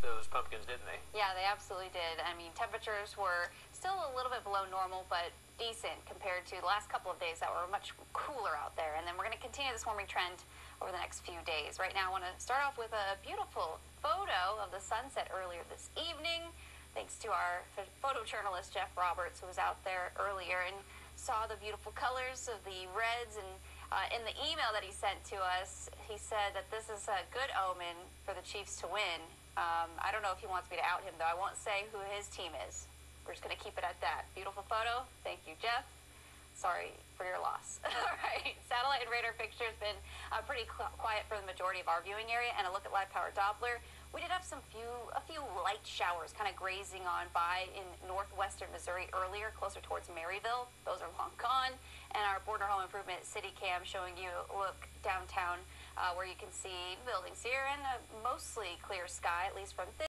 those pumpkins, didn't they? Yeah, they absolutely did. I mean, temperatures were still a little bit below normal, but decent compared to the last couple of days that were much cooler out there. And then we're going to continue this warming trend over the next few days. Right now, I want to start off with a beautiful photo of the sunset earlier this evening. Thanks to our photojournalist Jeff Roberts, who was out there earlier and saw the beautiful colors of the reds and uh, in the email that he sent to us, he said that this is a good omen for the Chiefs to win. Um, I don't know if he wants me to out him, though. I won't say who his team is. We're just going to keep it at that. Beautiful photo. Thank you, Jeff. Sorry for your loss. All right. Satellite and radar pictures been uh, pretty quiet for the majority of our viewing area. And a look at live power Doppler. We did have some few, a few light showers kind of grazing on by in northwestern Missouri earlier, closer towards Maryville. Those are long gone. Improvement city cam showing you a look downtown uh, where you can see buildings here and a mostly clear sky, at least from this.